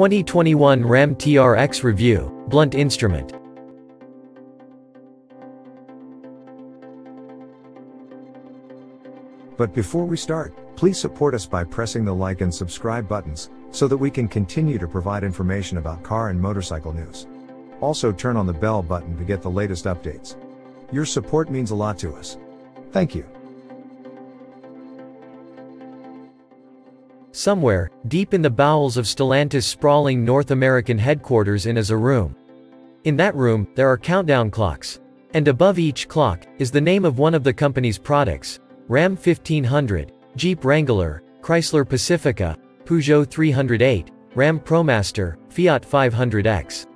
2021 Ram TRX Review, Blunt Instrument. But before we start, please support us by pressing the like and subscribe buttons, so that we can continue to provide information about car and motorcycle news. Also turn on the bell button to get the latest updates. Your support means a lot to us. Thank you. Somewhere, deep in the bowels of Stellantis' sprawling North American headquarters in is a room. In that room, there are countdown clocks. And above each clock, is the name of one of the company's products, Ram 1500, Jeep Wrangler, Chrysler Pacifica, Peugeot 308, Ram ProMaster, Fiat 500X.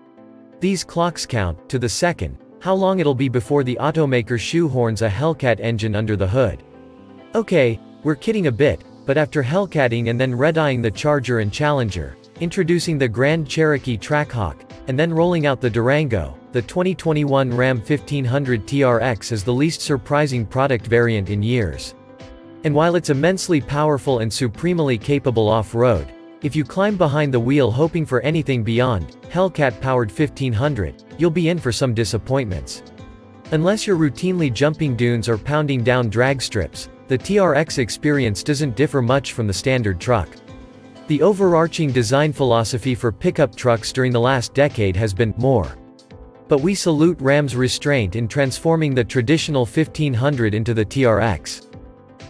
These clocks count, to the second, how long it'll be before the automaker shoehorns a Hellcat engine under the hood. Okay, we're kidding a bit, but after Hellcatting and then red-eyeing the Charger and Challenger, introducing the Grand Cherokee Trackhawk, and then rolling out the Durango, the 2021 Ram 1500 TRX is the least surprising product variant in years. And while it's immensely powerful and supremely capable off-road, if you climb behind the wheel hoping for anything beyond Hellcat-powered 1500, you'll be in for some disappointments. Unless you're routinely jumping dunes or pounding down drag strips, the TRX experience doesn't differ much from the standard truck. The overarching design philosophy for pickup trucks during the last decade has been more. But we salute Ram's restraint in transforming the traditional 1500 into the TRX.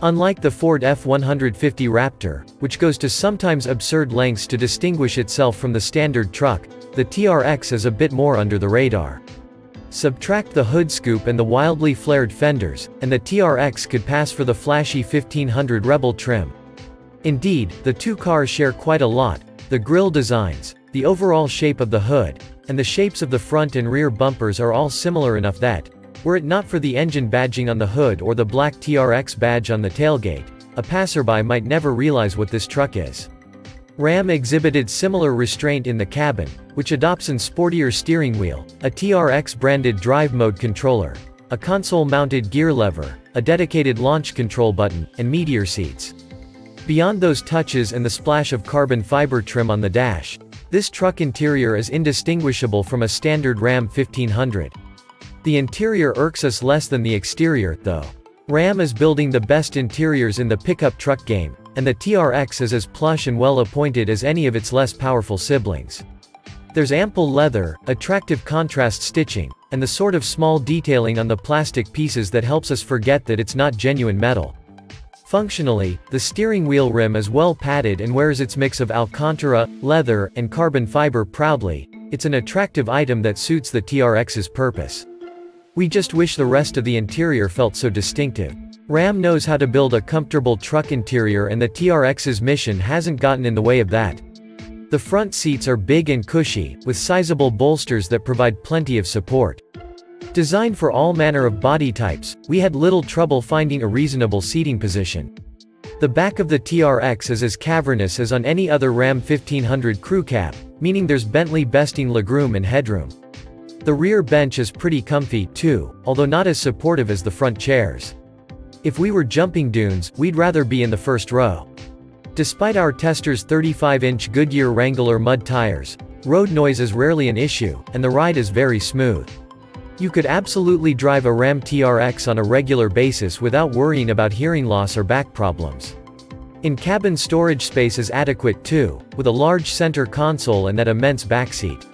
Unlike the Ford F-150 Raptor, which goes to sometimes absurd lengths to distinguish itself from the standard truck, the TRX is a bit more under the radar. Subtract the hood scoop and the wildly flared fenders, and the TRX could pass for the flashy 1500 Rebel trim. Indeed, the two cars share quite a lot, the grille designs, the overall shape of the hood, and the shapes of the front and rear bumpers are all similar enough that, were it not for the engine badging on the hood or the black TRX badge on the tailgate, a passerby might never realize what this truck is. Ram exhibited similar restraint in the cabin, which adopts an sportier steering wheel, a TRX-branded drive mode controller, a console-mounted gear lever, a dedicated launch control button, and meteor seats. Beyond those touches and the splash of carbon fiber trim on the dash, this truck interior is indistinguishable from a standard Ram 1500. The interior irks us less than the exterior, though. Ram is building the best interiors in the pickup truck game, and the TRX is as plush and well appointed as any of its less powerful siblings. There's ample leather, attractive contrast stitching, and the sort of small detailing on the plastic pieces that helps us forget that it's not genuine metal. Functionally, the steering wheel rim is well padded and wears its mix of Alcantara, leather, and carbon fiber proudly, it's an attractive item that suits the TRX's purpose. We just wish the rest of the interior felt so distinctive. Ram knows how to build a comfortable truck interior and the TRX's mission hasn't gotten in the way of that. The front seats are big and cushy, with sizable bolsters that provide plenty of support. Designed for all manner of body types, we had little trouble finding a reasonable seating position. The back of the TRX is as cavernous as on any other Ram 1500 crew cab, meaning there's Bentley besting legroom and headroom. The rear bench is pretty comfy, too, although not as supportive as the front chairs. If we were jumping dunes, we'd rather be in the first row. Despite our tester's 35-inch Goodyear Wrangler mud tires, road noise is rarely an issue, and the ride is very smooth. You could absolutely drive a Ram TRX on a regular basis without worrying about hearing loss or back problems. In-cabin storage space is adequate too, with a large center console and that immense backseat.